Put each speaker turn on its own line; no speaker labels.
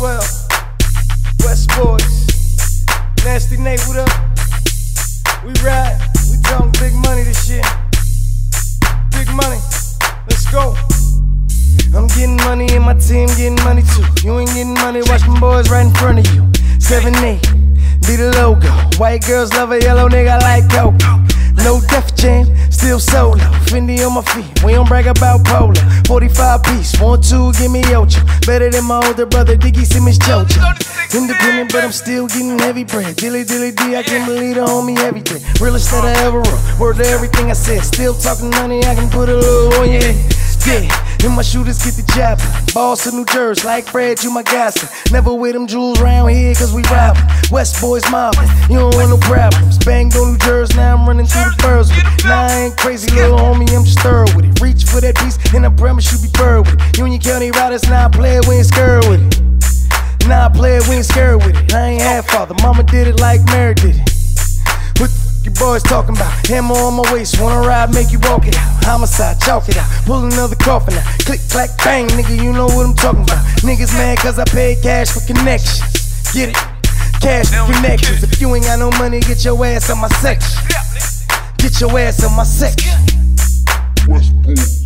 12. West Boys. Nasty Nate, what up? We ride. We talking big money this year. Big money. Let's go. I'm getting money and my team getting money too. You ain't getting money, watch my boys right in front of you. 7 8, be the logo. White girls love a yellow nigga like Coke. On my feet, we don't brag about polo. 45 piece, one, two, give me Ocho. Better than my older brother, Diggy Simmons Jojo. Independent, but I'm still getting heavy bread. Dilly dilly D, I can't believe the homie everything. Realest that I ever wrote. Word to everything I said. Still talking money, I can put a little on your head. Yeah, and my shooters get the job. Boss of New Jersey, like Fred, you my gossip. Never with them jewels round here, cause we robbin'. West Boys mobbing, you don't want no problems. Banged on New Jersey, now I'm running through the birds with it. Nah, I ain't crazy, little homie, I'm just thorough with it. Reach for that piece, and I promise you be bird with it. Union County Riders, now I play it, we ain't scared with it. Now I play it, we ain't scared with it. I ain't half father, mama did it like Mary did it. What you boys talking about? Hammer on my waist, wanna ride, make you walk it out. Homicide, chalk it out. Pull another coffin out. Click, clack, bang, nigga, you know what I'm talking about. Niggas mad cause I paid cash for connections. Get it? Cash for connections. If you ain't got no money, get your ass on my section. Get your ass on my section. Westbrook.